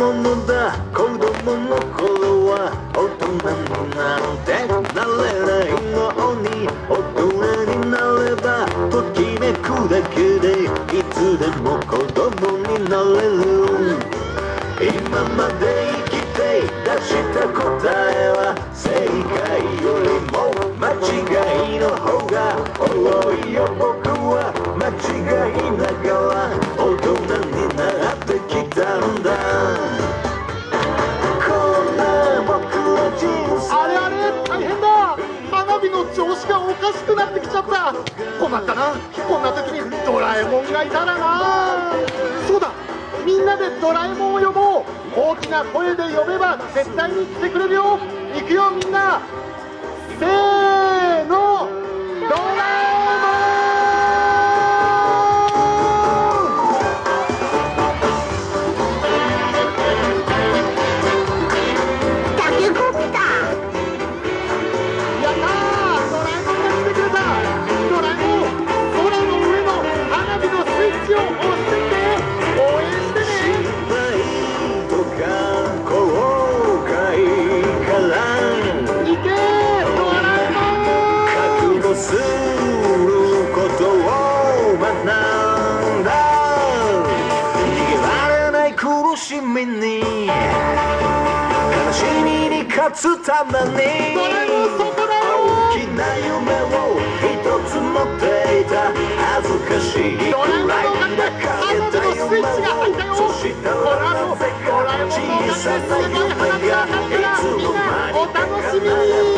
物だ子供の頃は大人になんてなれないのに大人になればときめくだけでいつでも子供になれる。今まで生きて出した答えは正解よりも間違いの方が多いよ僕がおかしくなってきちゃった。困ったな。こんな時にドラえもんがいたらな。そうだ。みんなでドラえもんを呼ぼう。大きな声で呼べば絶対に来てくれるよ。行くよみんな。せーすることを学んだ。逃げられない苦しみに悲しみに勝つために大きな夢を一つ持っていた。恥ずかしい。ドラえもんのおかれた夢をそしたら後ドラえもんのおかげですごい花火が当たるからみ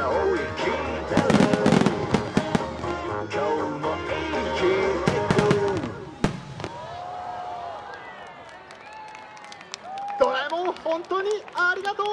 今を生きてる今日も生きてくドラえもん本当にありがとう。